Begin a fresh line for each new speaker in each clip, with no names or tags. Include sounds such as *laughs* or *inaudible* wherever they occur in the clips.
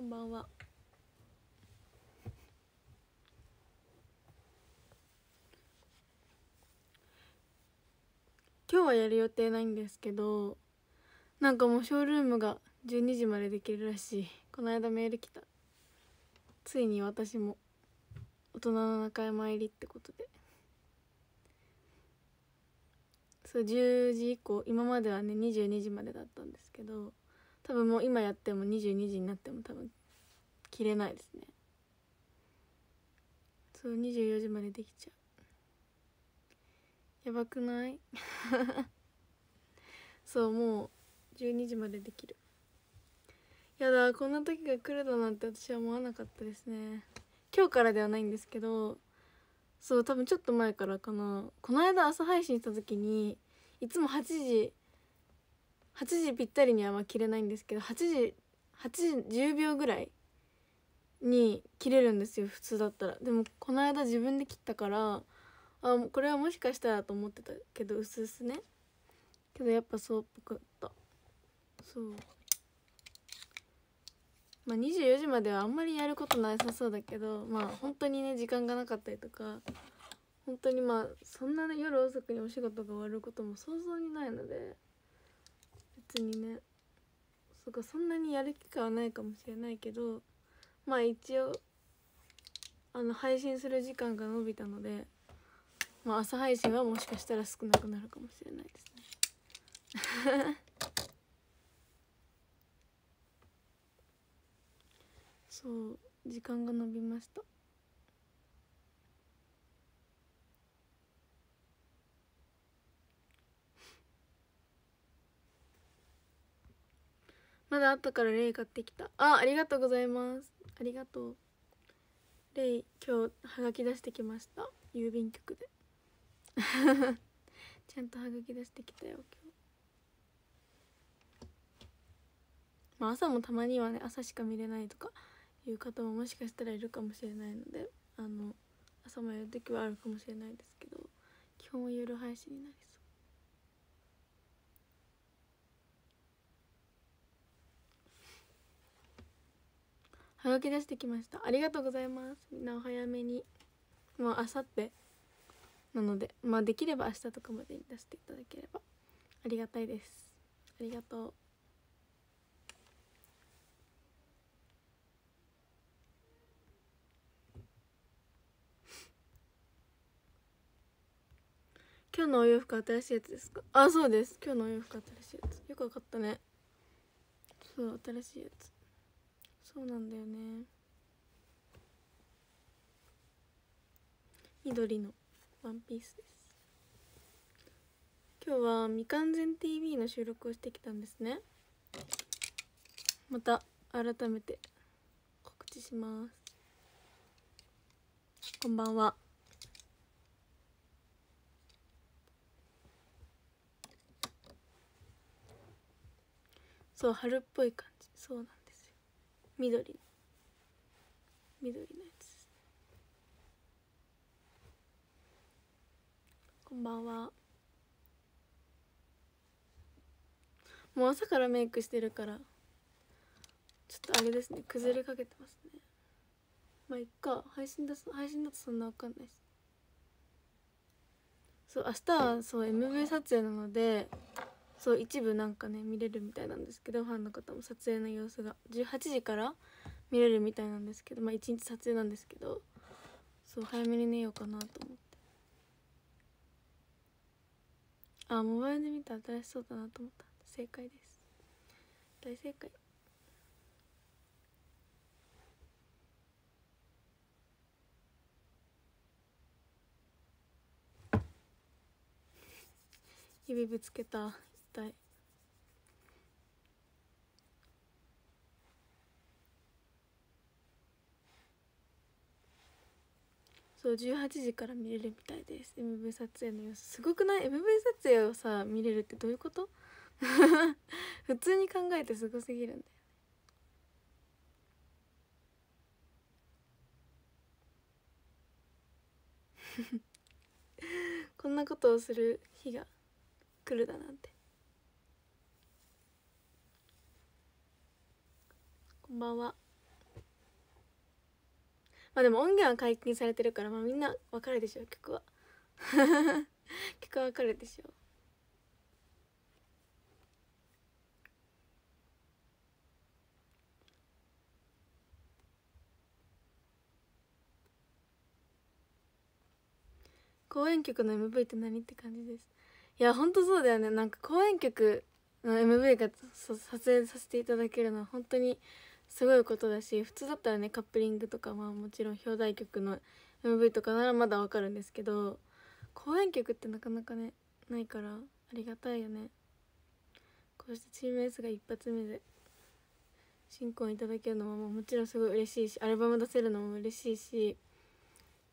こんばんは。今日はやる予定ないんですけどなんかもうショールームが12時までできるらしい。この間メール来た。ついに私も大人の仲間入りってことで。そう10時以降今まではね22時までだったんですけど多分もう今やっても22時になっても多分切れないですね。そう24時までできちゃう。やばくない？*laughs* そうもう12時までできる。やだこんな時が来るだなんて私は思わなかったですね。今日からではないんですけどそう多分ちょっと前からかな。この間朝配信した時にいつも8時8時ぴったりにはまあ切れないんですけど8時8時10秒ぐらいに切れるんですよ普通だったら。でもこの間自分で切ったからあこれはもしかしたらと思ってたけど薄々ね。けどやっぱそうっぽかった。そう。まあ24時まではあんまりやることなさそうだけどまあ本当にね時間がなかったりとか本当にまあそんなね夜遅くにお仕事が終わることも想像にないので別にねそかそんなにやる機会はないかもしれないけどまあ一応あの配信する時間が延びたので、まあ、朝配信はもしかしたら少なくなるかもしれないですね。*laughs* そう時間が延びました。まだ後からレイ買ってきた。あありがとうございます。ありがとう。レイ今日はがき出してきました。郵便局で。*laughs* ちゃんとはがき出してきたよ今日。まあ朝もたまにはね朝しか見れないとかいう方ももしかしたらいるかもしれないのであの朝もやる時はあるかもしれないですけど基本は夜配信になりそう。はがき出してきました。ありがとうございます。みんなお早めに。もうあさってなのでまあできれば明日とかまでに出していただければ。ありがたいです。ありがとう。今日のお洋服新しいやつですか？あそうです。今日のお洋服新しいやつ。よくわかったね。そう新しいやつ。そうなんだよね。緑のワンピースです。今日は未完全 TV の収録をしてきたんですね。また改めて告知します。こんばんは。そう春っぽい感じ。そうなん緑。の緑のやつ。ですこんばんは。もう朝からメイクしてるからちょっとあれですね崩れかけてますね。まあいっか。配信だ配信だとそんなわかんないです。そう明日はそう MV 撮影なのでそう一部なんかね見れるみたいなんですけどファンの方も撮影の様子が。18時から見れるみたいなんですけどまあ一日撮影なんですけどそう早めに寝ようかなと思って。あモバイルで見たら新しそうだなと思った。正解です。大正解。指ぶつけた。痛い。そう18時から見れるみたいです。MV 撮影の様子。すごくない？MV 撮影をさ見れるってどういうこと？*laughs* 普通に考えてすごすぎるんだよね。*laughs* こんなことをする日が来るだなんて。こんばんは。まあでも音源は解禁されてるからまあみんなわかるでしょ曲は。*laughs* 曲はわかるでしょ。公演曲の MV って何って感じです。いやほんとそうだよね。なんか公演曲の MV が撮影させていただけるのは本当にすごいことだし普通だったらねカップリングとかまあもちろん表題曲の MV とかならまだわかるんですけど公演曲ってなかなかねないからありがたいよね。こうしてチーム S が一発目で新婚いただけるのももちろんすごい嬉しいしアルバム出せるのも嬉しいし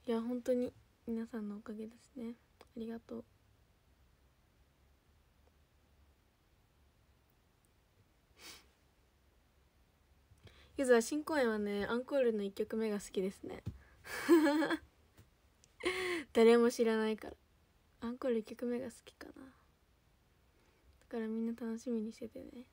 いや本当に皆さんのおかげですね。ありがとう。ゆずは新公演はねアンコールの1曲目が好きですね。*laughs* 誰も知らないから。アンコール1曲目が好きかな。だからみんな楽しみにしててね。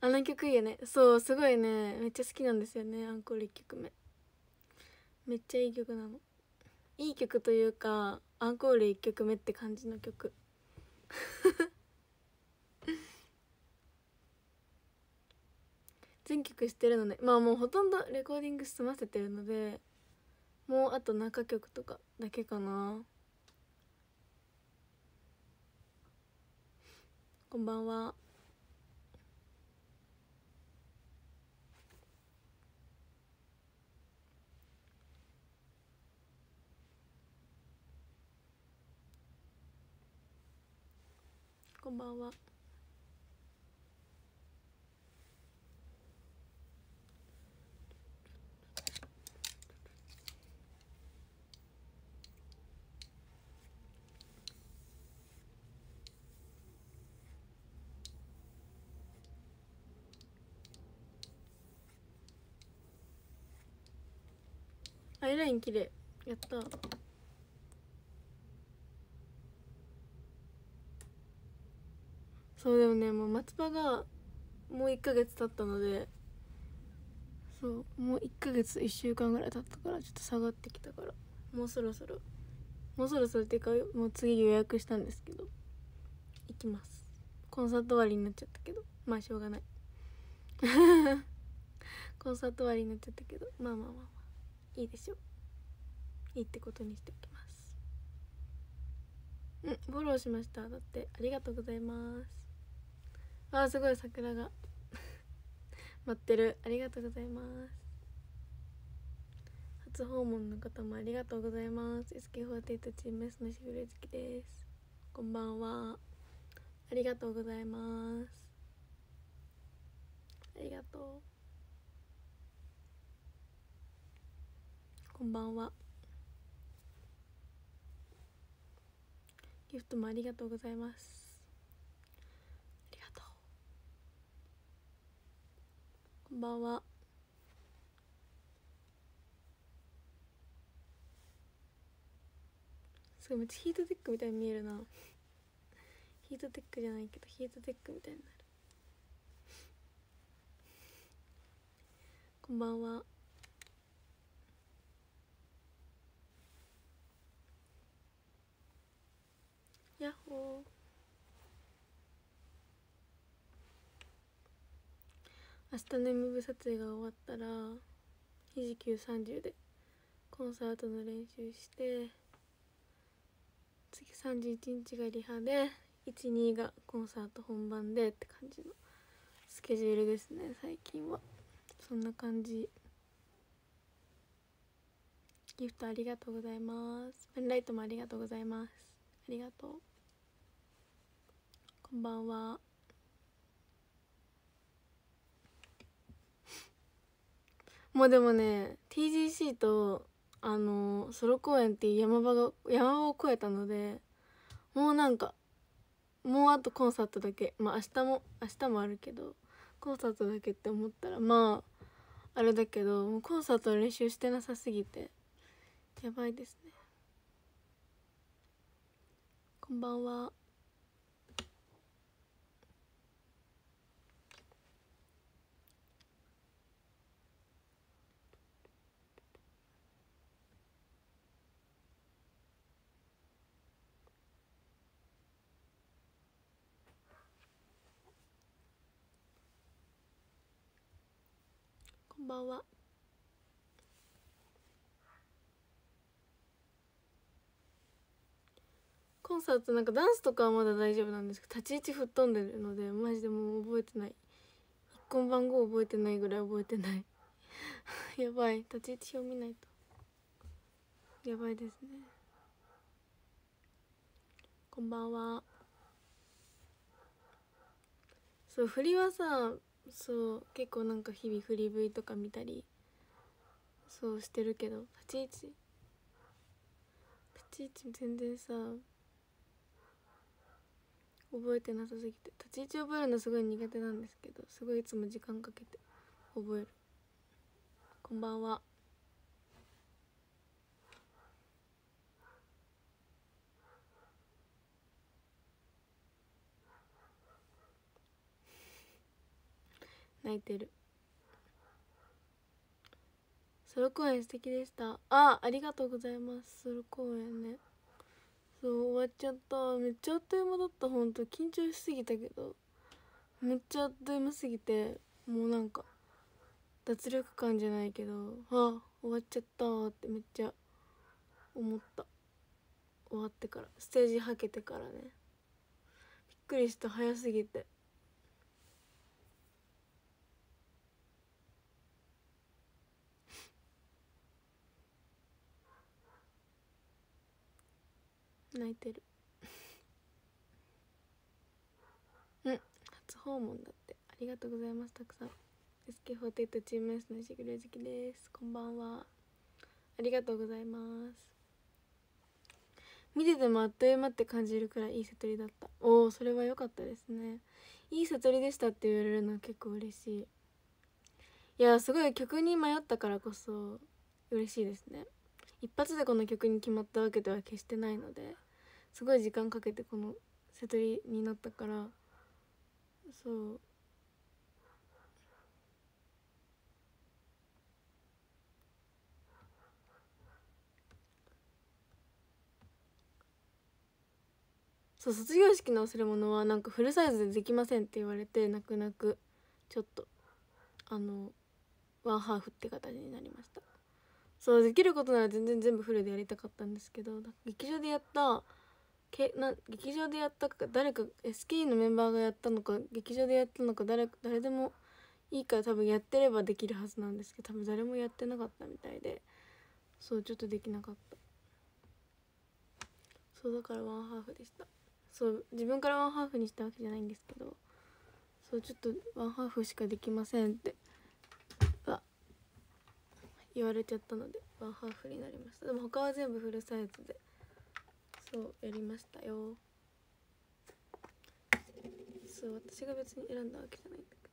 あの曲いいよね。そうすごいね。めっちゃ好きなんですよね。アンコール1曲目。めっちゃいい曲なの。いい曲というかアンコール1曲目って感じの曲。全曲してるのでまあもうほとんどレコーディング済ませてるのでもうあと中曲とかだけかな。こんばんは。こんばんは。アイライン綺麗。やった。そうでもね。もう松葉がもう1ヶ月経ったのでそうもう1ヶ月1週間ぐらい経ったからちょっと下がってきたからもうそろそろもうそろそろっていうかもう次予約したんですけど行きます。コンサート終わりになっちゃったけどまあしょうがない。*laughs* コンサート終わりになっちゃったけどまあまあまあまあいいでしょいいってことにしておきます。うんフォローしました。だってありがとうございます。あーすごい桜が。*laughs* 待ってる。ありがとうございます。初訪問の方もありがとうございます。SK48 チーム S のしぐれ月です。こんばんは。ありがとうございます。ありがとう。こんばんは。ギフトもありがとうございます。こんばんは。すごいめっちゃヒートテックみたいに見えるな。ヒートテックじゃないけどヒートテックみたいになる。こんばんは。やっほー。明日の MV 撮影が終わったらひじきゅう30でコンサートの練習して次31日がリハで12がコンサート本番でって感じのスケジュールですね最近は。そんな感じ。ギフトありがとうございます。ペンライトもありがとうございます。ありがとう。こんばんは。もうでもね TGC とあのソロ公演っていう山場が山場を越えたのでもうなんかもうあとコンサートだけ。まあ明日も明日もあるけどコンサートだけって思ったらまああれだけどもうコンサート練習してなさすぎてやばいですね。こんばんは。んばんは。コンサートなんかダンスとかはまだ大丈夫なんですけど立ち位置吹っ飛んでるのでマジでもう覚えてない。一本番号覚えてないぐらい覚えてない。*laughs* やばい。立ち位置表見ないと。やばいですね。こんばんは。そう振りはさそう結構なんか日々振り V とか見たりそうしてるけど立ち位置。立ち位置全然さ覚えてなさすぎて。立ち位置覚えるのすごい苦手なんですけどすごいいつも時間かけて覚える。こんばんは。泣いてる。ソロ公演素敵でした。あありがとうございます。ソロ公演ね。そう終わっちゃった。めっちゃあっという間だった。ほんと。緊張しすぎたけど。めっちゃあっという間すぎて。もうなんか脱力感じゃないけど。あ終わっちゃった。ってめっちゃ思った。終わってから。ステージはけてからね。びっくりした。早すぎて。泣いてる。うん。初訪問だって。ありがとうございます。たくさん。SK48 チーム S の石黒月です。こんばんは。ありがとうございます。見ててもあっという間って感じるくらいいい悟りだった。おおそれは良かったですね。いい悟りでしたって言われるのは結構嬉しい。いやすごい曲に迷ったからこそ嬉しいですね。一発でこの曲に決まったわけでは決してないので。すごい時間かけてこの悟りになったからそう。そう卒業式の忘れ物はなんかフルサイズでできませんって言われて泣く泣くちょっとあのワンハーフって形になりました。そうできることなら全然全部フルでやりたかったんですけど劇場でやったけな劇場でやったか誰か SK のメンバーがやったのか劇場でやったのか誰誰でもいいから多分やってればできるはずなんですけど多分誰もやってなかったみたいでそうちょっとできなかった。そうだからワンハーフでした。そう自分からワンハーフにしたわけじゃないんですけどそうちょっとワンハーフしかできませんって言われちゃったのでワンハーフになりました。でも他は全部フルサイズで。そうやりましたよ。そう私が別に選んだわけじゃないんだけど。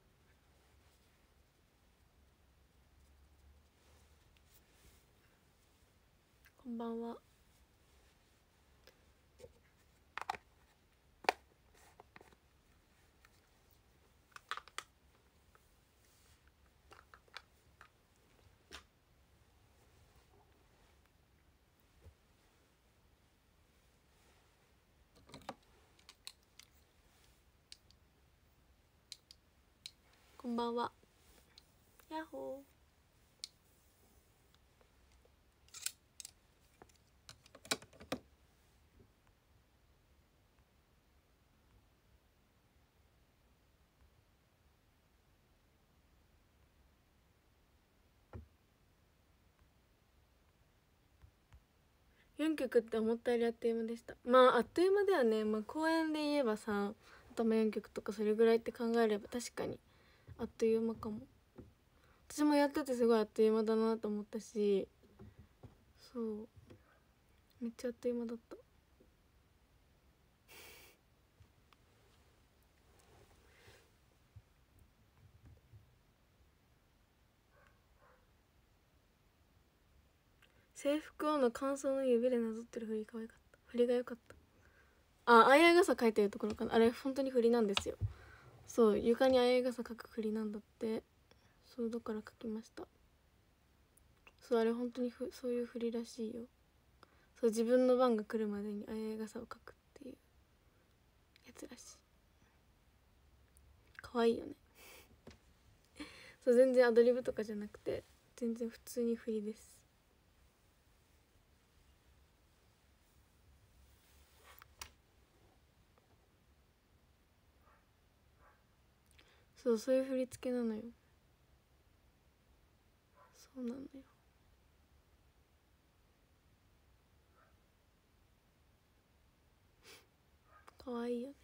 こんばんは。こんばんは。やっほー。4曲って思ったよりあっという間でした。まああっという間だよね。まあ公演で言えばさ頭4曲とかそれぐらいって考えれば確かにあっという間かも。私もやっててすごいあっという間だなと思ったしそう。めっちゃあっという間だった。制服をの感想の指でなぞってる振り可愛かった。振りが良かった。ああやい傘描いてるところかな。あれ本当に振りなんですよ。そう床にあやい傘描く振りなんだって。そうだから描きました。そうあれ本当にふそういう振りらしいよ。そう自分の番が来るまでにあやい傘を描くっていう。やつらしい。可愛いよね。*laughs* そう全然アドリブとかじゃなくて全然普通に振りです。そうそういう振り付けなのよ。そうなのよ。*laughs* かわいいよね。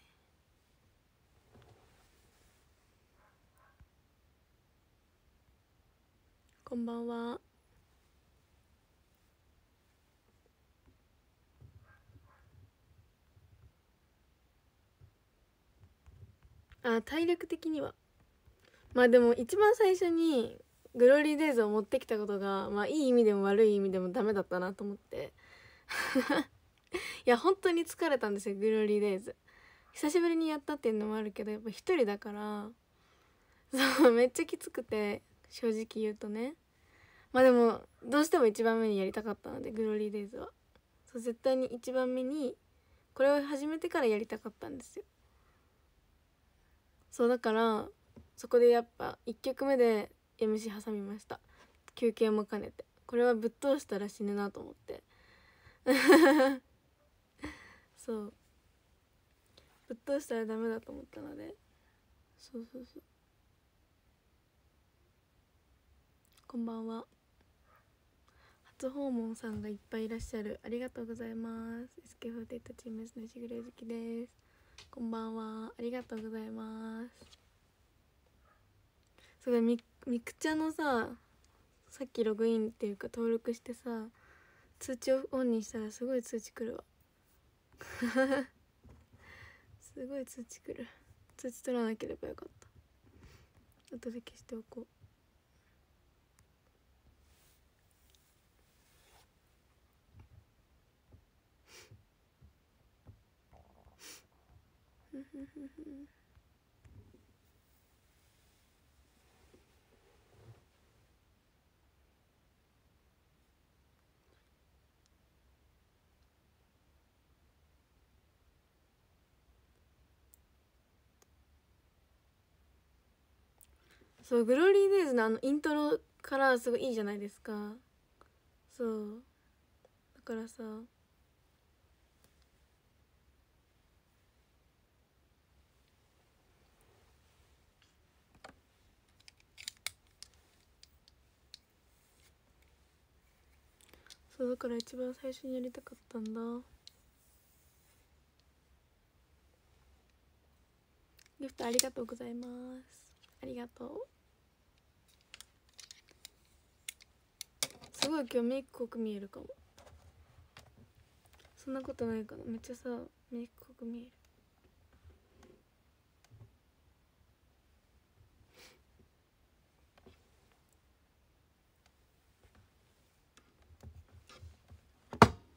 こんばんは。あ体力的には。まあでも一番最初にグローリーデイズを持ってきたことがまあいい意味でも悪い意味でもダメだったなと思って。*laughs* いや本当に疲れたんですよグローリーデイズ。久しぶりにやったっていうのもあるけどやっぱ一人だからそうめっちゃきつくて正直言うとね。まあでもどうしても一番目にやりたかったのでグローリーデイズは。そう絶対に一番目にこれを始めてからやりたかったんですよ。そうだからそこでやっぱ1曲目で MC 挟みました。休憩も兼ねて。これはぶっ通したら死ぬなと思って。*laughs* そう。ぶっ通したらダメだと思ったので。そうそうそう。こんばんは。初訪問さんがいっぱいいらっしゃる。ありがとうございます。SK48 チームのしぐれ好きです。こんばんは。ありがとうございます。それみみくちゃのささっきログインっていうか登録してさ通知をオンにしたらすごい通知くるわ。*laughs* すごい通知くる。通知取らなければよかった。後で消しておこう。*laughs* そうグローリーデイズのあのイントロからすごいいいじゃないですか。そう。だからさ。そうだから一番最初にやりたかったんだ。ギフトありがとうございます。ありがとう。すごい今日メイク濃く見えるかも。そんなことないかな。めっちゃさメイク濃く見える。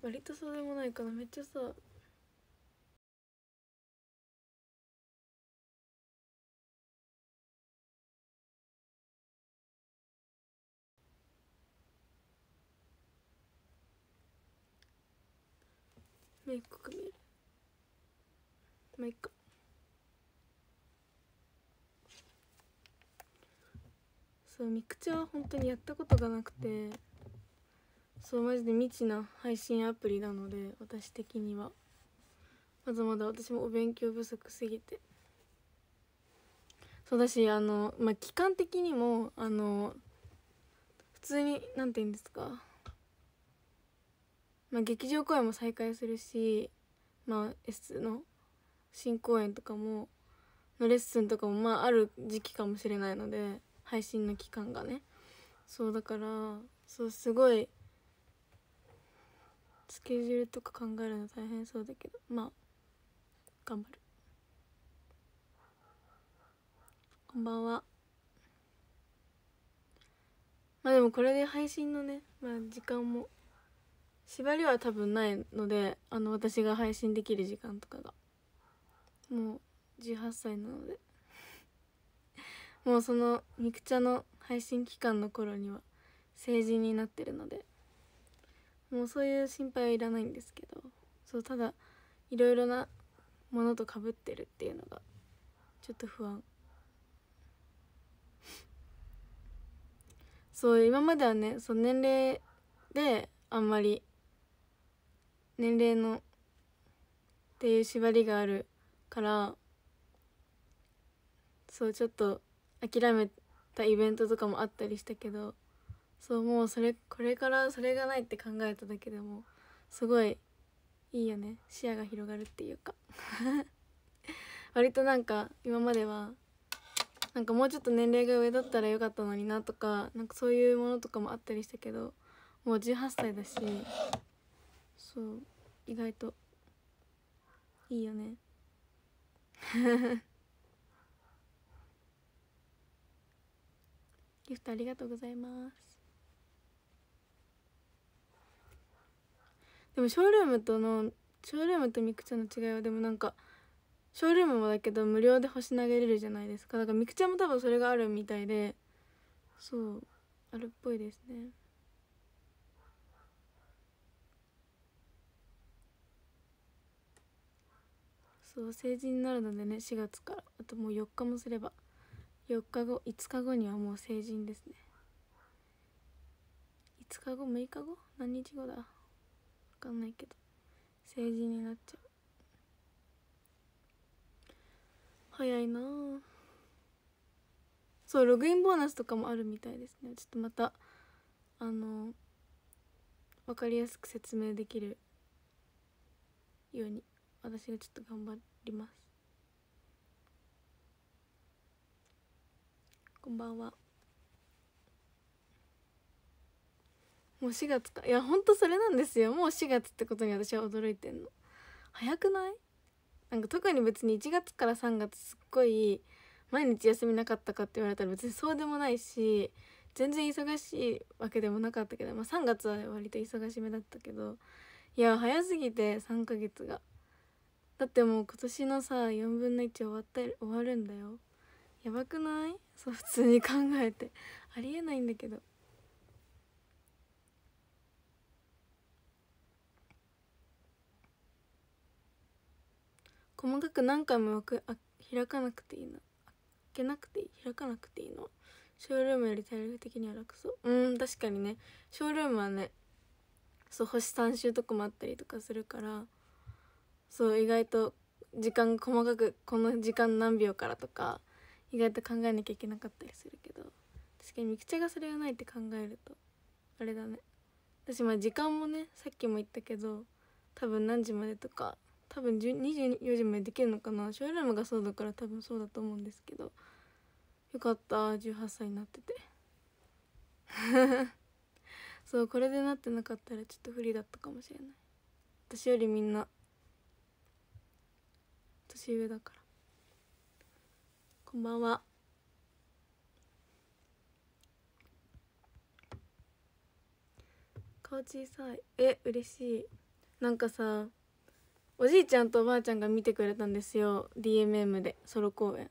割とそうでもないかな。めっちゃさメイク濃く見えるまあいっかそうミクチャは本当にやったことがなくて。そうマジで未知な配信アプリなので私的には。まだまだ私もお勉強不足すぎて。そうだしあのまあ期間的にもあの普通になんて言うんですか？まあ劇場公演も再開するしまあ S の新公演とかものレッスンとかもまあある時期かもしれないので配信の期間がね。そうだからそうすごいスケジュールとか考えるの大変そうだけどまあ頑張る。こんばんは。まあでもこれで配信のねまあ時間も縛りは多分ないのであの私が配信できる時間とかが。もう18歳なので。*laughs* もうそのみくちゃの配信期間の頃には成人になってるので。もうそういう心配はいらないんですけど。そうただいろいろなものとかぶってるっていうのがちょっと不安。*laughs* そう今まではねそう年齢であんまり年齢のっていう縛りがあるからそうちょっと諦めたイベントとかもあったりしたけどそうもうそれこれからそれがないって考えただけでもすごいいいよね。視野が広がるっていうか。*laughs* 割となんか今まではなんかもうちょっと年齢が上だったらよかったのになとかなんかそういうものとかもあったりしたけどもう18歳だしそう。意外と。いいよね。*laughs* ギフトありがとうございます。でもショールームとのショールームとミクチャの違いはでもなんかショールームもだけど無料で星投げれるじゃないですか。だからミクチャも多分それがあるみたいでそうあるっぽいですね。そう成人になるのでね4月から。あともう4日もすれば。4日後5日後にはもう成人ですね。5日後6日後？何日後だ？分かんないけど。成人になっちゃう。早いなそうログインボーナスとかもあるみたいですね。ちょっとまたあの分かりやすく説明できるように。私がちょっと頑張ります。こんばんは。もう4月か。いやほんとそれなんですよ。もう4月ってことに私は驚いてんの。早くない？なんか特に別に1月から3月すっごい毎日休みなかったかって言われたら別にそうでもないし全然忙しいわけでもなかったけど、まあ、3月は割と忙しめだったけどいや早すぎて3ヶ月が。だってもう今年のさ4分の1終わった終わるんだよ。やばくない？*laughs* そう普通に考えて。ありえないんだけど。細かく何回もくあ開かなくていいの？開けなくていい？開かなくていいの？ショールームより体力的には楽そう？うん確かにね。ショールームはねそう星3周とかもあったりとかするから。そう意外と時間細かくこの時間何秒からとか意外と考えなきゃいけなかったりするけど確かにミクチャがそれがないって考えるとあれだね。私まあ時間もねさっきも言ったけど多分何時までとか多分24時までできるのかな。ショールームがそうだから多分そうだと思うんですけどよかった18歳になってて。*laughs* そうこれでなってなかったらちょっと不利だったかもしれない。私よりみんな年上だから。こんばんは。顔小さい。え嬉しい。なんかさおじいちゃんとおばあちゃんが見てくれたんですよ。DMM でソロ公演。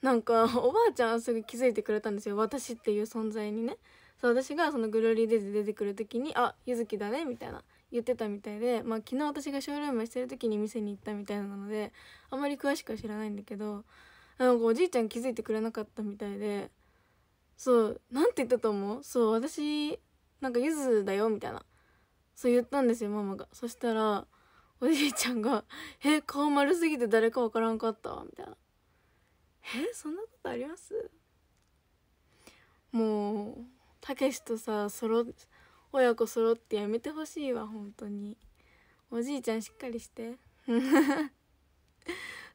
なんか *laughs* おばあちゃんはすぐ気づいてくれたんですよ。私っていう存在にね。そう私がそのグローリーデイズ出てくる時に「あゆずきだね」みたいな。言ってたみたいで、まあ、昨日私がショールームしてる時に店に行ったみたいなのであんまり詳しくは知らないんだけどなんかおじいちゃん気づいてくれなかったみたいでそうなんて言ったと思う？そう私なんかゆずだよみたいな。そう言ったんですよママが。そしたらおじいちゃんが「*laughs* え顔丸すぎて誰かわからんかった」みたいな「えそんなことあります?」もうたけしとさそろ親子揃ってやめてほしいわ本当に。おじいちゃんしっかりして。*laughs*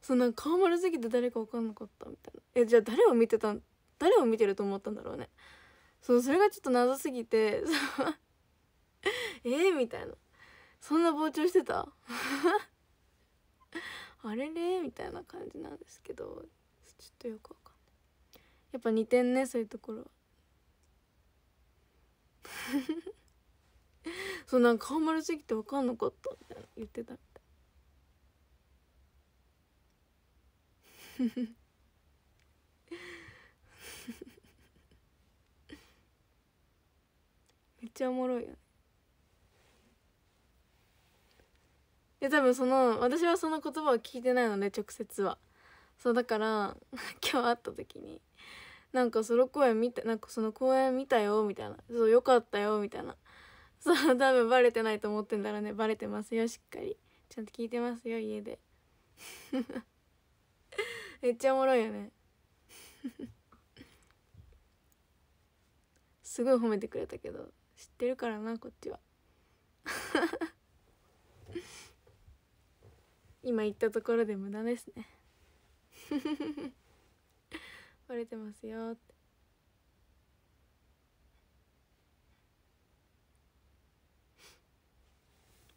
そんな顔丸すぎて誰か分かんなかったみたいな。えじゃあ誰を見てたん誰を見てると思ったんだろうね。そうそれがちょっと謎すぎて。*laughs* えー、みたいな。そんな膨張してた？*laughs* あれれみたいな感じなんですけど。ちょっとよくわかんない。やっぱ似てんねそういうところは。*laughs* そうなんか顔丸すぎて分かんなかったみたいな言ってたみたい。*laughs* めっちゃおもろいよね。で多分その私はその言葉を聞いてないので直接は。そうだから *laughs* 今日会った時に。なんかソロ公演見たなんかその公演見たよみたいな。そうよかったよみたいな。そう多分バレてないと思ってんだろうね。バレてます。よしっかり。ちゃんと聞いてますよ家で。*laughs* めっちゃおもろいよね。*laughs* すごい褒めてくれたけど。知ってるからなこっちは。*laughs* 今言ったところで無駄ですね。バレてますよって。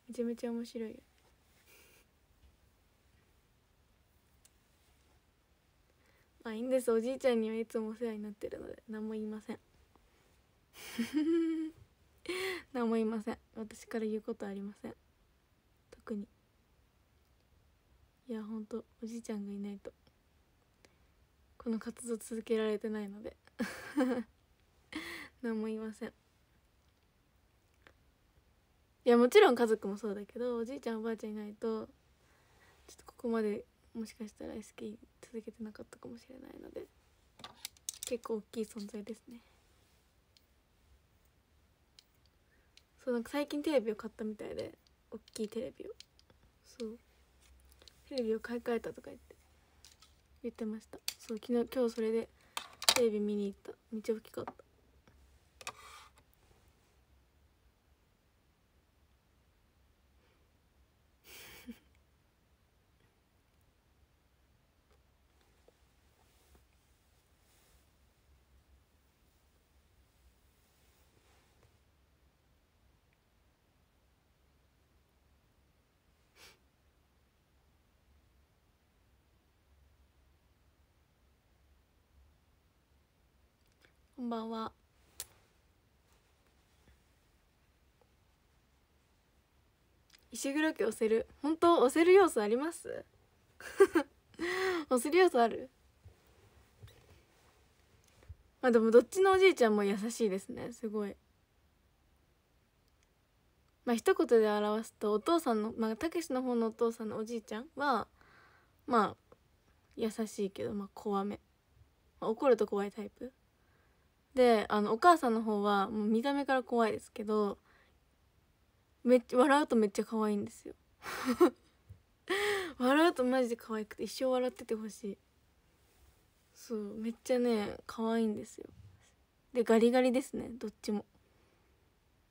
めちゃめちゃ面白いよ。まあいいんです。おじいちゃんにはいつもお世話になってるので何も言いません。*laughs* 何も言いません。私から言うことありません。特に。いやほんとおじいちゃんがいないと。この活動続けられてないので。*laughs* 何も言いません。いやもちろん家族もそうだけどおじいちゃんおばあちゃんいないとちょっとここまでもしかしたら SK 続けてなかったかもしれないので結構大きい存在ですね。そうなんか最近テレビを買ったみたいで大きいテレビを。そう。テレビを買い替えたとか言って言ってました。そう昨日今日それでテレビ見に行った。めっちゃ大きかった。んばんは。石黒家押せる。本当押せる要素あります？*laughs* 押せる要素ある？まあでもどっちのおじいちゃんも優しいですね。すごい。まあ一言で表すとお父さんのまあたけしの方のお父さんのおじいちゃんはまあ優しいけどまあ怖め、まあ、怒ると怖いタイプ。であのお母さんの方はもう見た目から怖いですけどめっちゃ笑うとめっちゃ可愛いんですよ。*laughs* 笑うとマジで可愛くて一生笑っててほしい。そうめっちゃね可愛いんですよ。でガリガリですねどっちも。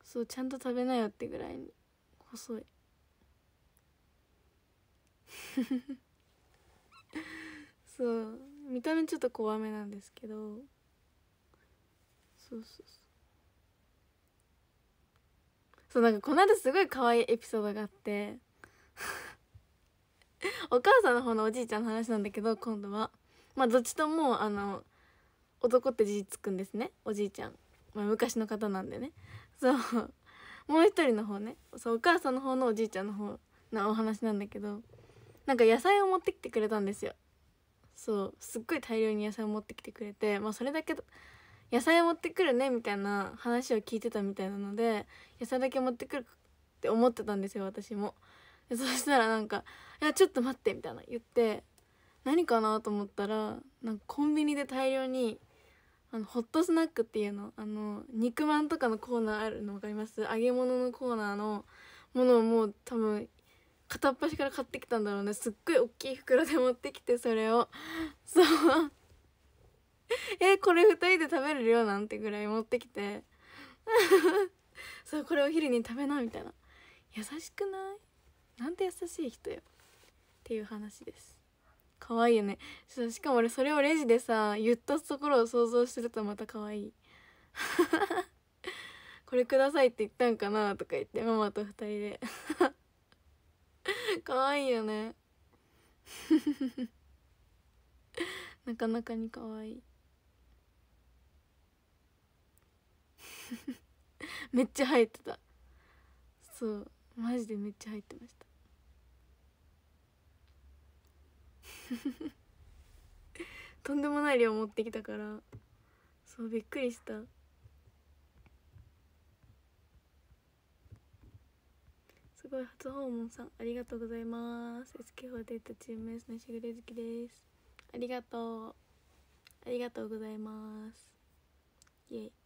そうちゃんと食べなよってぐらいに細い。*laughs* そう見た目ちょっと怖めなんですけど。そうそうそう。そうなんかこの間すごい可愛いエピソードがあって。お母さんの方のおじいちゃんの話なんだけど今度は。まあどっちともあの男って字つくんですね。おじいちゃん、まあ、昔の方なんでね。そう。もう一人の方ね。そうお母さんの方のおじいちゃんの方のお話なんだけどなんか野菜を持ってきてくれたんですよ。そう。すっごい大量に野菜を持ってきてくれてまあそれだけ野菜持ってくるねみたいな話を聞いてたみたいなので野菜だけ持ってくるって思ってたんですよ私も。でそしたらなんか「いやちょっと待って」みたいな言って何かなと思ったらなんかコンビニで大量にあのホットスナックっていうのあの肉まんとかのコーナーあるの分かります。揚げ物のコーナーのものをもう多分片っ端から買ってきたんだろうね。すっごい大きい袋で持ってきてそれを。そう。*laughs* えこれ2人で食べる量なんてぐらい持ってきて。*laughs* そうこれお昼に食べなみたいな。優しくない？なんて優しい人よ。っていう話です。可愛いよね。しかも俺それをレジでさ言ったところを想像するとまた可愛い。*laughs* これくださいって言ったんかなとか言ってママと2人で。可愛いよね。なかなかに可愛い。*laughs* めっちゃ生えてた。そう。マジでめっちゃ入ってました。*laughs* とんでもない量持ってきたから。そうびっくりした。すごい初訪問さん。ありがとうございます。SK4 データチーム S のしぐれ好きです。ありがとう。ありがとうございます。イエイ。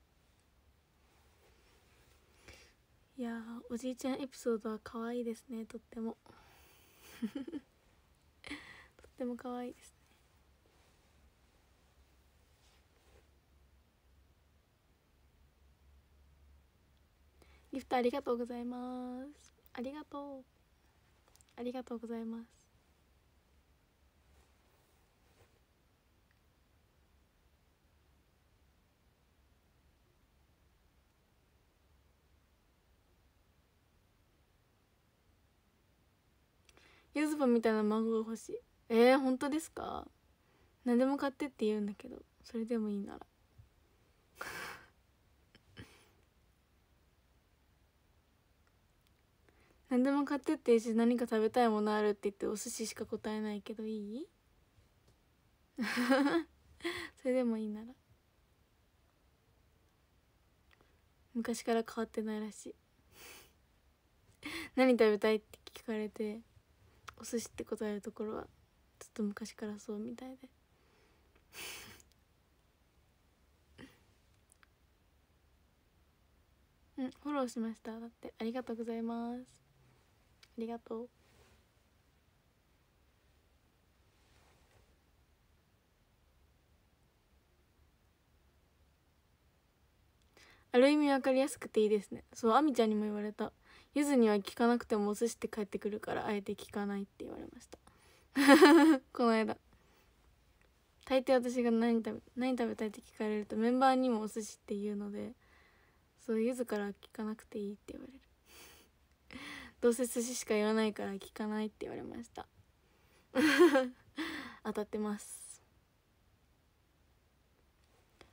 いやおじいちゃんエピソードは可愛いですね。とっても。*laughs* とっても可愛いですね。ギフトありがとうございます。ありがとう。ありがとうございます。ゆずぽみたいな孫が欲しい。えー、本当ですか？何でも買ってって言うんだけどそれでもいいなら。*laughs* 何でも買ってって言うし何か食べたいものあるって言ってお寿司しか答えないけどいい？*laughs* それでもいいなら。昔から変わってないらしい。*laughs* 何食べたいって聞かれて。お寿司って答えるところはずっと昔からそうみたいで。*laughs* うんフォローしました。だってありがとうございます。ありがとう。ある意味わかりやすくていいですね。そうあみちゃんにも言われた。ゆずには聞かなくてもお寿司って帰ってくるからあえて聞かないって言われました。*laughs* この間。大抵私が何食べ何食べたいって聞かれるとメンバーにもお寿司って言うのでそうゆずから聞かなくていいって言われる。どうせ寿司しか言わないから聞かないって言われました。*laughs* 当たってます。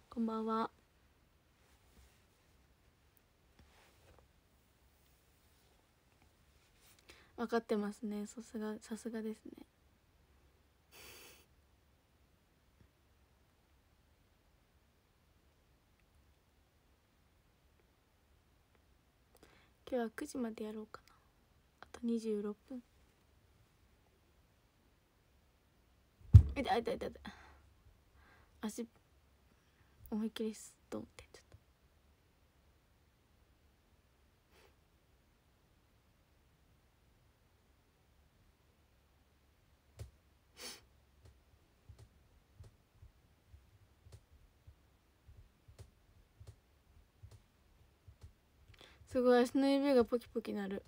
こんばんは。分かってますね。さすがさすがですね。今日は9時までやろうかな。あと26分。痛い痛い痛い痛い。足思いっきりすっと思って。すごい足の指がポキポキなる。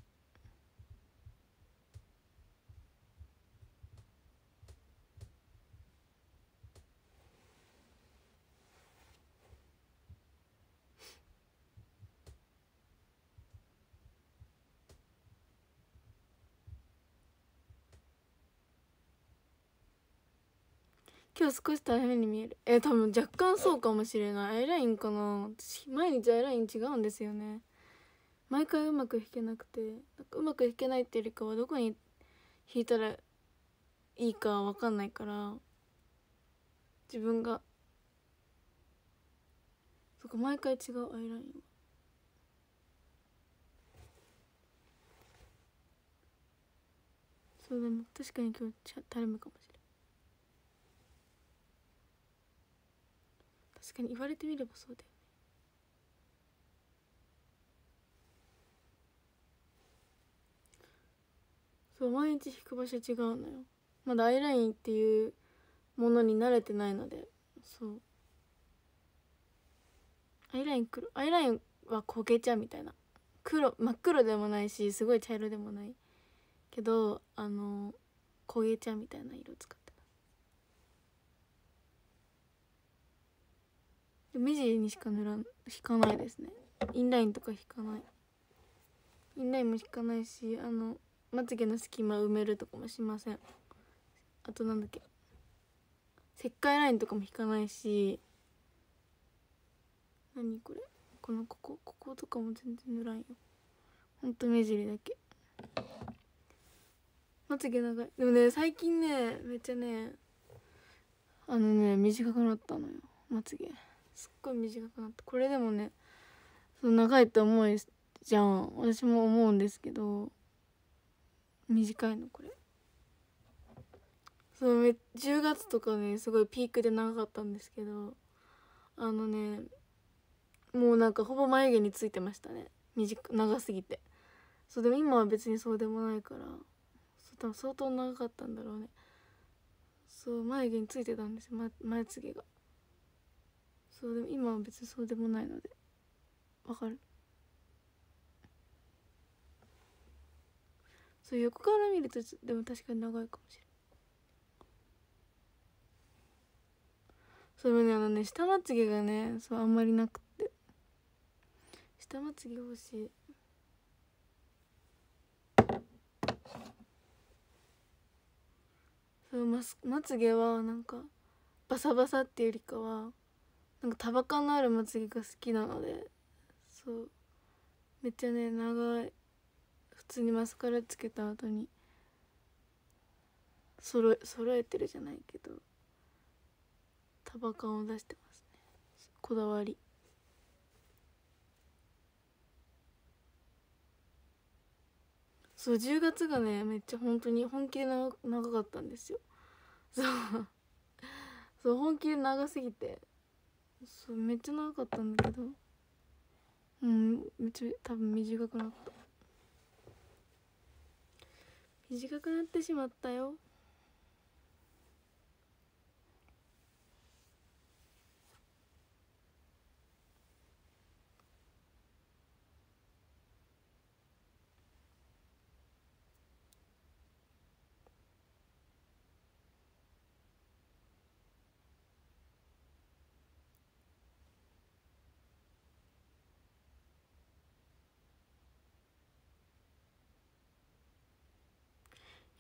今日少し大変に見える。え多分若干そうかもしれない。アイラインかな。私毎日アイライン違うんですよね。毎回うまく弾けなくてなんかうまく弾けないっていうよりかはどこに弾いたらいいか分かんないから自分がそっか毎回違うアイラインは。そうでも確かに今日たるむかもしれない確かに言われてみればそうだよそう毎日弾く場所違うのよ。まだアイラインっていうものに慣れてないので。そう。アイライン黒アイラインは焦げ茶みたいな。黒真っ黒でもないしすごい茶色でもない。けどあの焦げ茶みたいな色使ってます目尻にしか塗らん引かないですね。インラインとか引かない。インラインも引かないしあのまつげの隙間埋めるとかもしません。あとなんだっけ。石灰ラインとかも引かないし。何これ。このここ。こことかも全然塗らんよ。ほんと目尻だけ。まつげ長い。でもね最近ねめっちゃねあのね短くなったのよ。まつげ。すっごい短くなった。これでもねその長いって思いじゃん。私も思うんですけど。短いのこれ。そう10月とかねすごいピークで長かったんですけどあのねもうなんかほぼ眉毛についてましたね。短長すぎて。そうでも今は別にそうでもないからそう多分相当長かったんだろうね。そう眉毛についてたんですよ、ま、眉つげが。そうでも今は別にそうでもないのでわかる。そう横から見るとでも確かに長いかもしれないそれねあのね下まつげがねそうあんまりなくって。下まつげ欲しい。そうままつげはなんかバサバサっていうよりかはなんか束感のあるまつげが好きなのでそう。めっちゃね長い。通にマスカラつけた後に。揃え揃えてるじゃないけど。束感を出してますね。こだわり。そう10月がねめっちゃ本当に本気で長長かったんですよ。そう。そう本気で長すぎて。そうめっちゃ長かったんだけど。うんめっちゃ多分短くなった。短くなってしまったよ。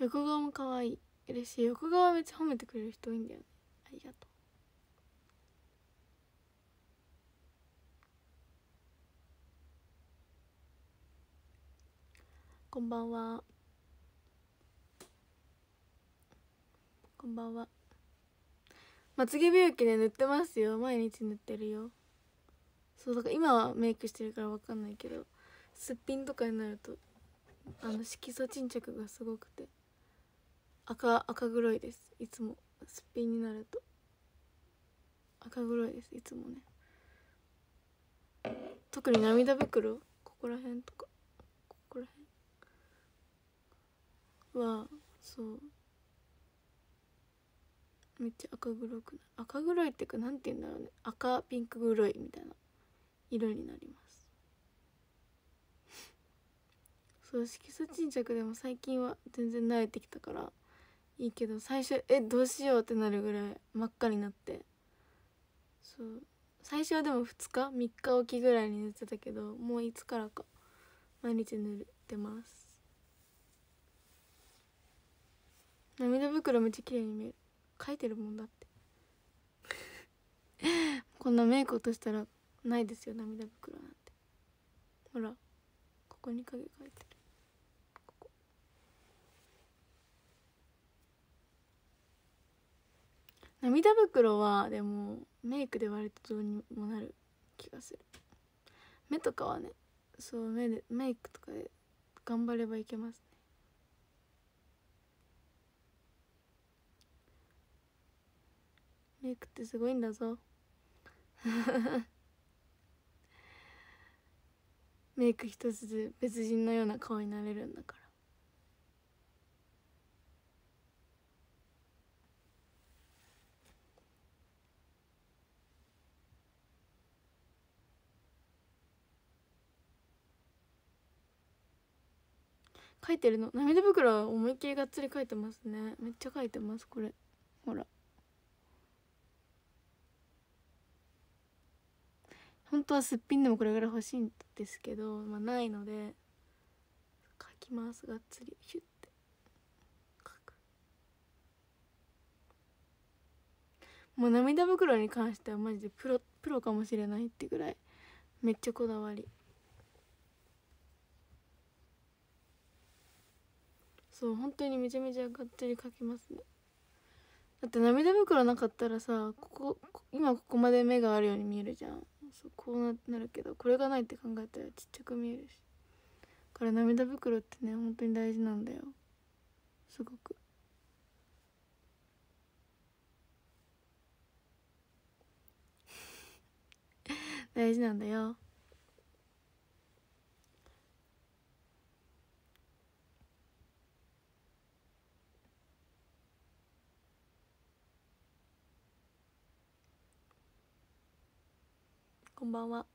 横顔も可愛い嬉しい横顔めっちゃ褒めてくれる人多いんだよね。ありがとう。こんばんは。こんばんは。まつげ美容器ね塗ってますよ。毎日塗ってるよ。そうだから今はメイクしてるから分かんないけどすっぴんとかになるとあの色素沈着がすごくて。赤赤黒いです。いつも。すっぴんになると。赤黒いです。いつもね。特に涙袋。ここら辺とか。ここら辺。はそう。めっちゃ赤黒くな赤黒いっていうかなんて言うんだろうね。赤ピンク黒いみたいな。色になります。*laughs* そう色素沈着でも最近は全然慣れてきたから。いいけど最初えどうしようってなるぐらい真っ赤になって。そう。最初はでも2日？3日おきぐらいに塗ってたけどもういつからか。毎日塗ってます。涙袋めっちゃ綺麗に見える。描いてるもんだって。*laughs* こんなメイク落としたらないですよ涙袋なんて。ほらここに影描いてる。涙袋はでもメイクで割とどうにもなる気がする。目とかはねそう目でメイクとかで頑張ればいけますね。メイクってすごいんだぞ。*laughs* メイク一つで別人のような顔になれるんだから。書いてるの？涙袋思いっきりがっつり書いてますね。めっちゃ書いてますこれ。ほら。本当はすっぴんでもこれぐらい欲しいんですけどまあないので書きますがっつり。ヒュッて。書く。もう涙袋に関してはマジでプロプロかもしれないってぐらいめっちゃこだわり。そう本当にめちゃめちゃがっつり描きますね。だって涙袋なかったらさここ今ここまで目があるように見えるじゃん。そうこうなるけどこれがないって考えたらちっちゃく見えるし。だから涙袋ってね本当に大事なんだよ。すごく。*laughs* 大事なんだよ。こんばんは。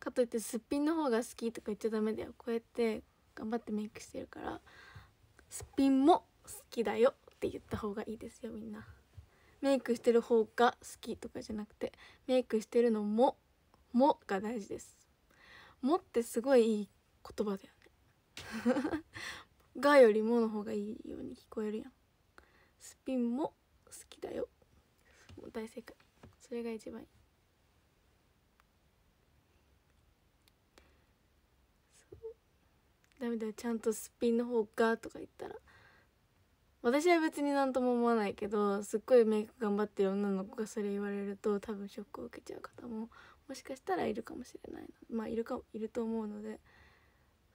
かといってすっぴんの方が好きとか言っちゃダメだよ。こうやって頑張ってメイクしてるからすっぴんも好きだよって言った方がいいですよみんな。メイクしてる方が好きとかじゃなくてメイクしてるのももが大事です。もってすごいいい言葉だよね。がよりもの方がいいように聞こえるやん。スピンも好きだよ。もう大正解。それが一番いい。ダメだよ。ちゃんとスピンの方がとか言ったら。私は別になんとも思わないけどすっごいメイク頑張ってる女の子がそれ言われると多分ショックを受けちゃう方ももしかしたらいるかもしれないまあいるかいると思うので。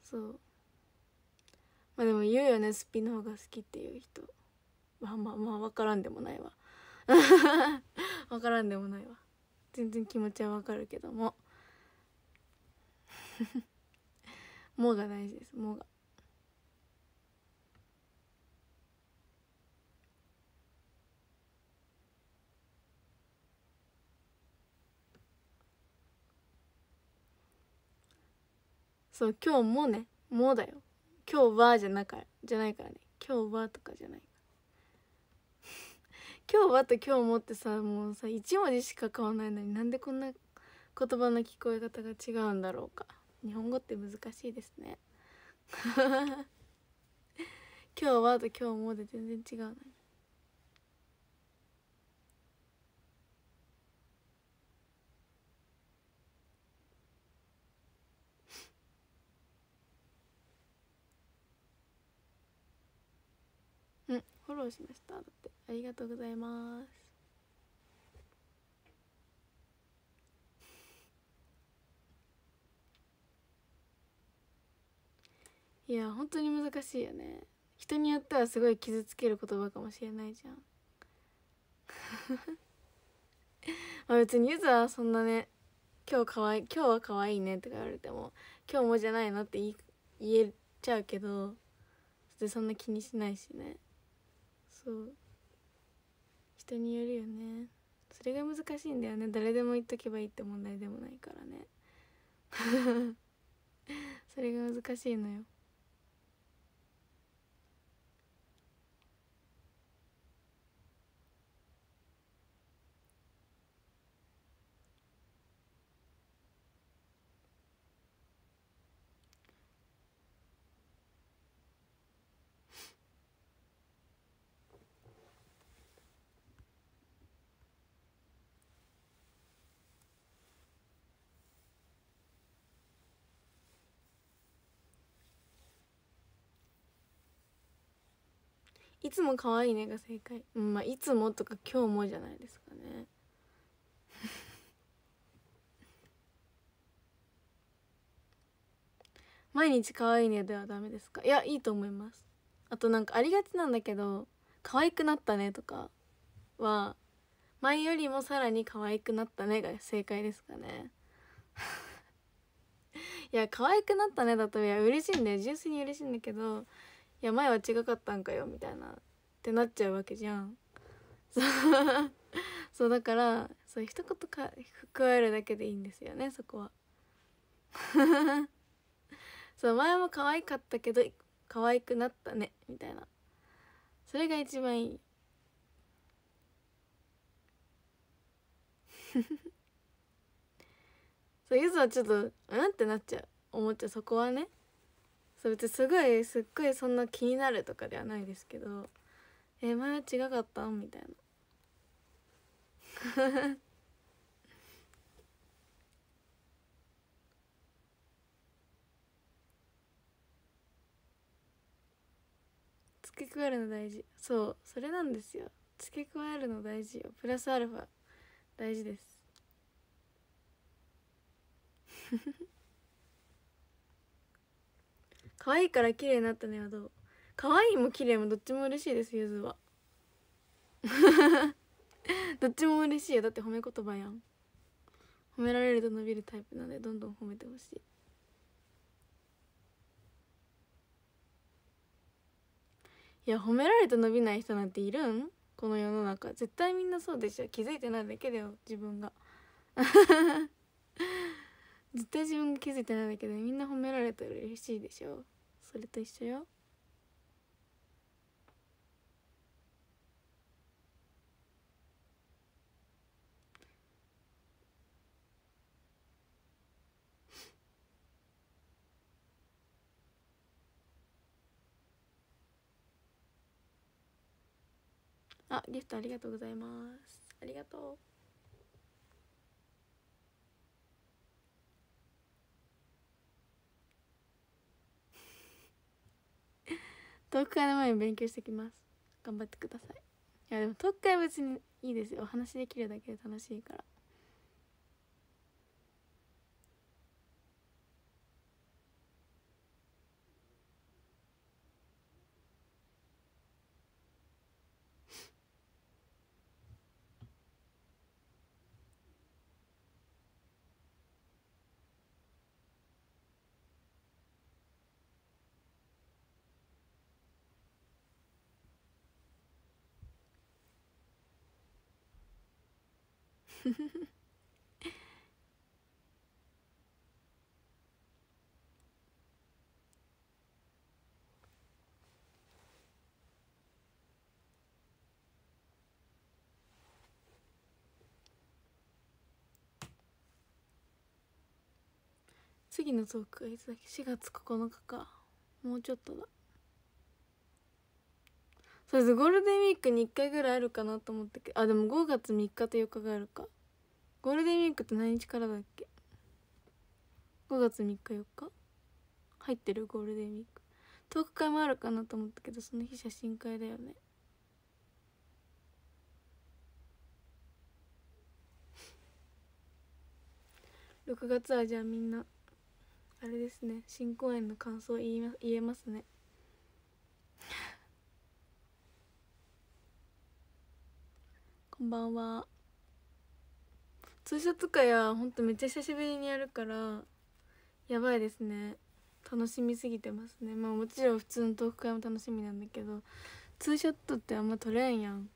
そう。まあでも言うよねすっぴんの方が好きっていう人。まあまあまあ分からんでもないわ。*laughs* 分からんでもないわ。全然気持ちは分かるけども。*laughs* もが大事です。もが。そう今日もねもうだよ。今日はじゃなかじゃないからね。今日はとかじゃない。*laughs* 今日はと今日もってさもうさ1文字しか変わんないのになんでこんな言葉の聞こえ方が違うんだろうか。日本語って難しいですね。*laughs* 今日はと今日もで全然違うのに。フォローしました。だってありがとうございます。いや本当に難しいよね。人によってはすごい傷つける言葉かもしれないじゃん。*laughs* まあ別にゆずはそんなね今日かわい今日は可愛いねとか言われても今日もじゃないのって言えちゃうけどそんな気にしないしね。そう。人によるよね。それが難しいんだよね。誰でも言っとけばいいって問題でもないからね。*laughs* それが難しいのよ。いつも可愛いねが正解。うんまあいつもとか今日もじゃないですかね。*laughs* 毎日可愛いねではダメですか？いやいいと思います。あとなんかありがちなんだけど可愛くなったねとかは前よりもさらに可愛くなったねが正解ですかね。*laughs* いや可愛くなったねだといや嬉しいんだよ。純粋に嬉しいんだけどいや前は違かったんかよみたいなってなっちゃうわけじゃん。*laughs* そう。だからそう一言か加えるだけでいいんですよねそこは。*laughs* そう前も可愛かったけど可愛くなったねみたいな。それが一番いい。*laughs* そうゆずはちょっとうんってなっちゃう。思っちゃう。そこはね。そう別にすごいすっごいそんな気になるとかではないですけど「えー、前は違かった?」みたいな。*laughs* 付け加えるの大事。そうそれなんですよ。付け加えるの大事よ。プラスアルファ。大事です。*laughs* 可愛いから綺麗になったねはど。う可愛いも綺麗もどっちも嬉しいですゆずは。*laughs* どっちも嬉しいよ。だって褒め言葉やん。褒められると伸びるタイプなんでどんどん褒めてほしい。いや褒められると伸びない人なんているん？この世の中。絶対みんなそうでしょ。気づいてないだけだよ自分が。*laughs* 絶対自分が気づいてないだけでみんな褒められたら嬉しいでしょ。それと一緒よ。あギフトありがとうございます。ありがとう。トーク会の前に勉強してきます。頑張ってください。いやでもトーク会は別にいいですよ。お話できるだけで楽しいから。*laughs* 次のトークがいつだっけ？4月9日か。もうちょっとだ。それでゴールデンウィークに1回ぐらいあるかなと思ったけど。あでも5月3日と4日があるか。ゴールデンウィークって何日からだっけ？5月3日4日？入ってる？ゴールデンウィーク。トーク会もあるかなと思ったけどその日写真会だよね。6月はじゃあみんなあれですね。新公演の感想言いま言えますね。*laughs* こんばんは。ツーショット会はほんとめっちゃ久しぶりにやるからやばいですね。楽しみすぎてますね。まあもちろん普通のトーク会も楽しみなんだけどツーショットってあんま撮れんやん。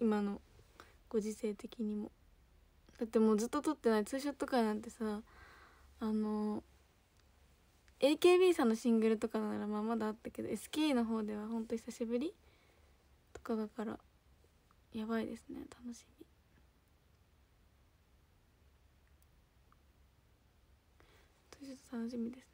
今のご時世的にも。だってもうずっと撮ってない。ツーショット会なんてさあの AKB さんのシングルとかならまあまだあったけど SK の方ではほんと久しぶりとかだからやばいですね。楽しみ。ちょっと楽しみですね。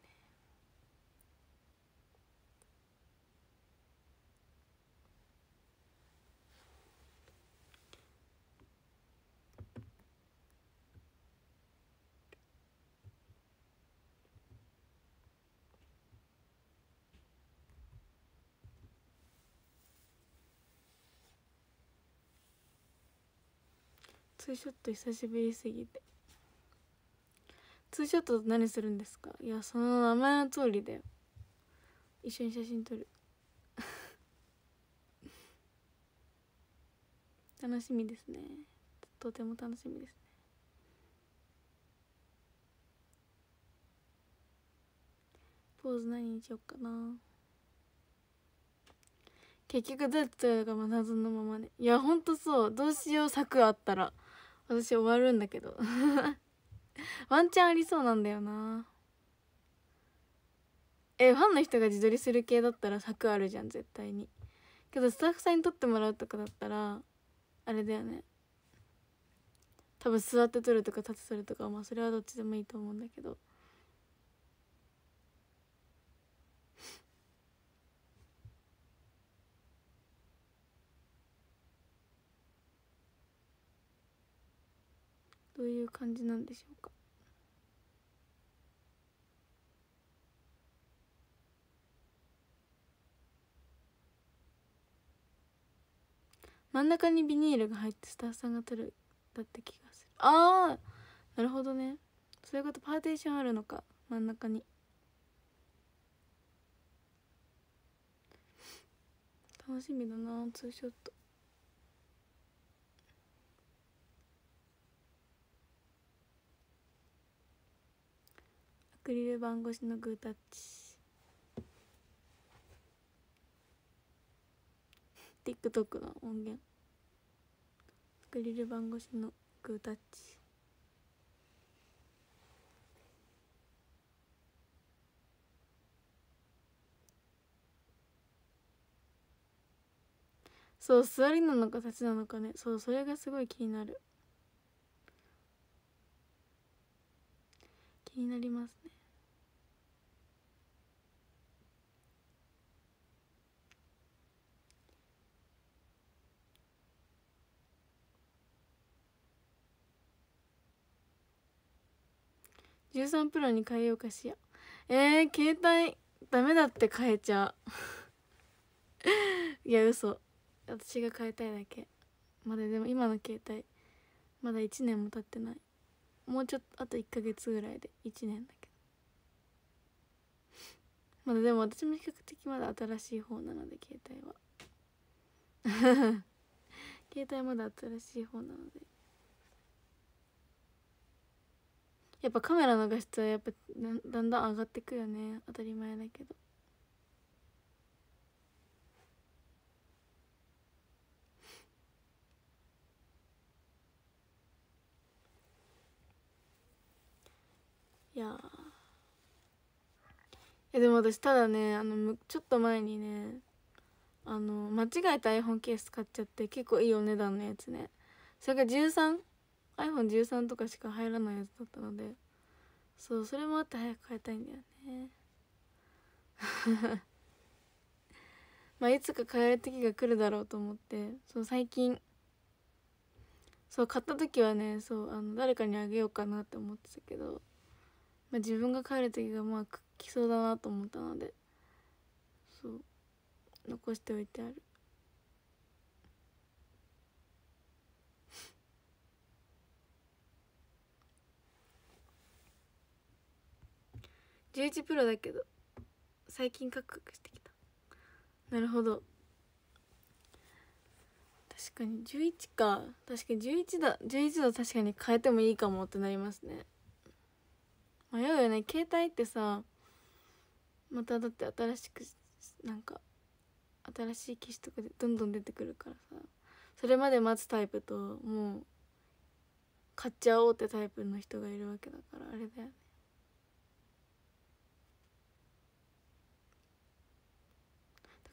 ツーショット久しぶりすぎて。ツーショット何するんですか？いやその名前の通りだよ。一緒に写真撮る。*laughs* 楽しみですね。とても楽しみですね。ポーズ何にしよっかな。結局どうやって撮るかま謎のままね。いやほんとそう。どうしよう。策あったら。私終わるんだけど。*laughs* *laughs* ワンチャンありそうなんだよな。えファンの人が自撮りする系だったら柵あるじゃん絶対に。けどスタッフさんに撮ってもらうとかだったらあれだよね。多分座って撮るとか立って撮るとかまあそれはどっちでもいいと思うんだけど。どういう感じなんでしょうか？真ん中にビニールが入ってスタッフさんが取るだった気がする。ああなるほどね。そういうことパーテーションあるのか真ん中に。楽しみだなツーショット。アクリル板越しのグータッチ。TikTok の音源。アクリル板越しのグータッチ。そう座りなのか立ちなのかね。そうそれがすごい気になる。気になりますね。13プロに変えようかしら。えー、携帯ダメだって変えちゃう。*laughs* いや嘘。私が変えたいだけ。まだでも今の携帯まだ1年も経ってない。もうちょっとあと1ヶ月ぐらいで。1年だけど。まだでも私も比較的まだ新しい方なので携帯は。*laughs* 携帯まだ新しい方なので。やっぱカメラの画質はやっぱだんだん上がってくよね。当たり前だけど。いやいやでも私ただねあのちょっと前にねあの間違えた iPhone ケース買っちゃって結構いいお値段のやつね。それが iPhone13 とかしか入らないやつだったのでそうそれもあって早く買いたいんだよね。*laughs* まあいつか買える時が来るだろうと思ってそう最近そう買った時はねそうあの誰かにあげようかなって思ってたけどまあ、自分が帰る時がまあ来そうだなと思ったのでそう残しておいてある。11プロだけど最近カクカクしてきた。なるほど。確かに11か。確かに11だ11だ確かに変えてもいいかもってなりますね。迷うよね。携帯ってさまただって新しくなんか新しい機種とかでどんどん出てくるからさ。それまで待つタイプともう買っちゃおうってタイプの人がいるわけだからあれだよね。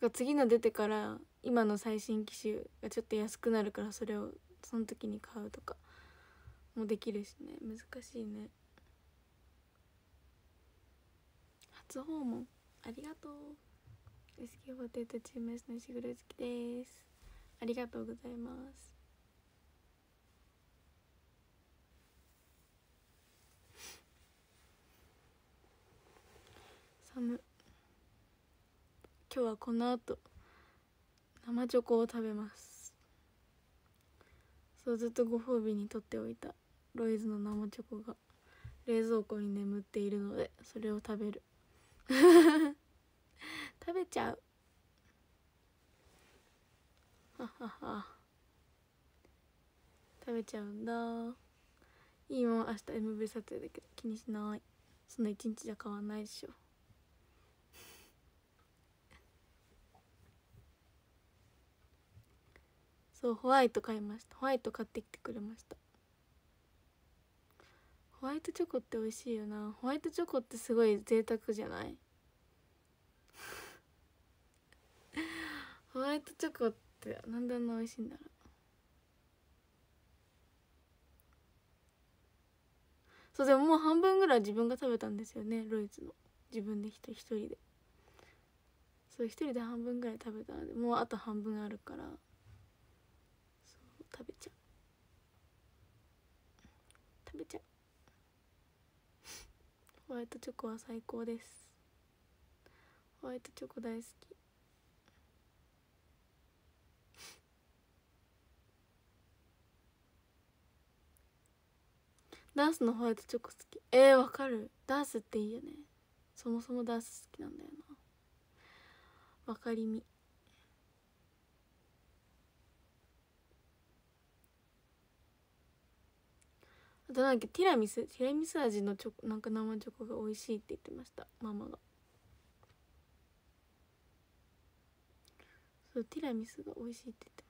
か次の出てから今の最新機種がちょっと安くなるからそれをその時に買うとかもできるしね。難しいね。初訪問ありがとう。SK ホテルチーム S のしぐる好きです。ありがとうございます。寒今日はこの後生チョコを食べます。そうずっとご褒美にとっておいたロイズの生チョコが冷蔵庫に眠っているのでそれを食べる。*laughs* 食べちゃう。ははは。食べちゃうんだ。いいもん明日 MV 撮影だけど気にしない。そんな一日じゃ変わんないでしょ。そうホワイト買いました。ホワイト買ってきてくれました。ホワイトチョコって美味しいよな。ホワイトチョコってすごい贅沢じゃない？ホワイトチョコってなんであんな美味しいんだろう。そうでももう半分ぐらい自分が食べたんですよね。ロイズの。自分で一人で。そう一人で半分ぐらい食べたのでもうあと半分あるから。食べちゃう。食べちゃう。ホワイトチョコは最高です。ホワイトチョコ大好き。ダンスのホワイトチョコ好き。えー、わかる。ダンスっていいよね。そもそもダンス好きなんだよな。わかりみ。あとなんかティラミス？ティラミス味のチョコなんか生チョコが美味しいって言ってました。ママが。そうティラミスが美味しいって言って。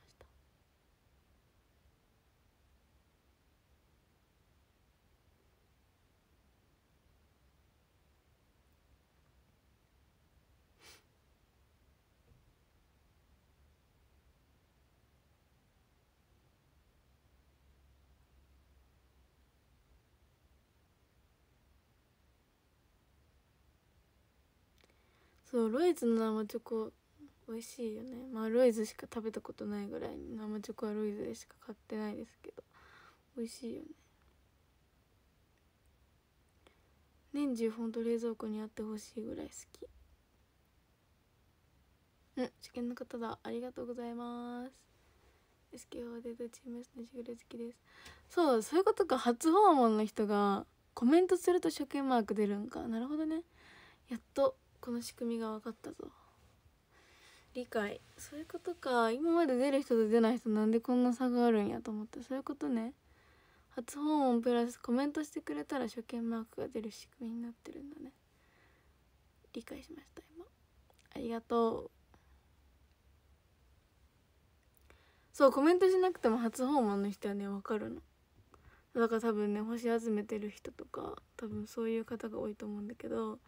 そうロイズの生チョコ美味しいよね。まあロイズしか食べたことないぐらい。生チョコはロイズでしか買ってないですけど。美味しいよね。年中ほんと冷蔵庫にあってほしいぐらい好き。うん試験の方だ。ありがとうございます。SK4 デートチーム S のしぐれ好きです。そうそういうことか。初訪問の人がコメントすると初見マーク出るんか。なるほどね。やっと。この仕組みが分かったぞ。理解。そういうことか。今まで出る人と出ない人なんでこんな差があるんやと思って。そういうことね。初訪問プラスコメントしてくれたら初見マークが出る仕組みになってるんだね。理解しました今。ありがとう。そうコメントしなくても初訪問の人はね分かるの。だから多分ね星集めてる人とか多分そういう方が多いと思うんだけど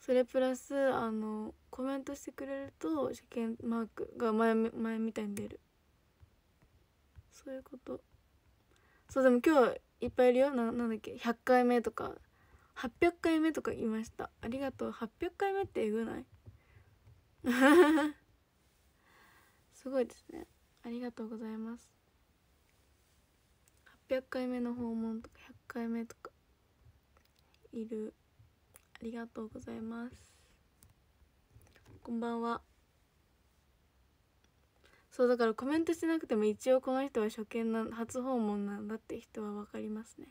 それプラスあのコメントしてくれると初見マークが前前みたいに出る。そういうこと。そうでも今日いっぱいいるよ。ななんだっけ。100回目とか。800回目とか言いました。ありがとう。800回目ってえぐない？*laughs* すごいですね。ありがとうございます。800回目の訪問とか100回目とかいる。りがとうございます。こんばんは。そうだからコメントしなくても一応この人は初見な初訪問なんだって人は分かりますね。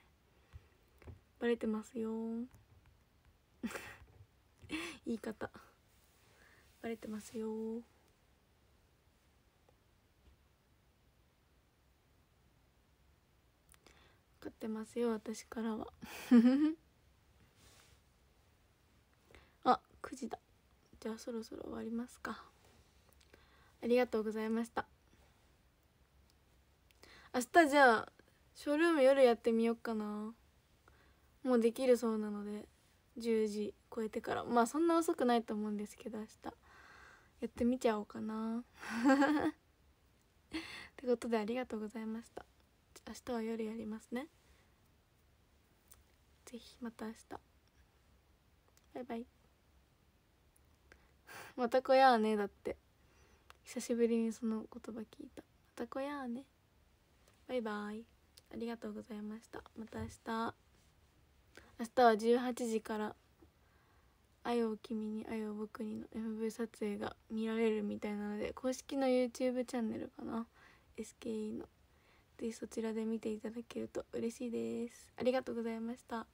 バレてますよ。*laughs* 言い方。バレてますよ。分かってますよ私からは。9時だ。じゃあそろそろ終わりますか。ありがとうございました。明日じゃあショールーム夜やってみようかな。もうできるそうなので10時超えてから。まあそんな遅くないと思うんですけど明日。やってみちゃおうかな。*laughs* ってことでありがとうございました。明日は夜やりますね。ぜひまた明日。バイバイ。またこやーねだって。久しぶりにその言葉聞いたまたこやーねバイバイ。ありがとうございました。また明日。明日は18時から「愛を君に愛を僕に」の MV 撮影が見られるみたいなので公式の YouTube チャンネルかな。SKE の。ぜひそちらで見ていただけると嬉しいです。ありがとうございました。